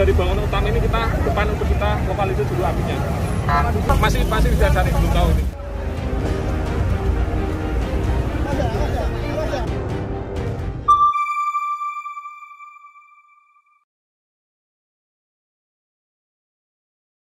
dari bangunan utama ini kita depan untuk kita lokalisir dulu apinya. Masih masih bisa cari belum tahu ini.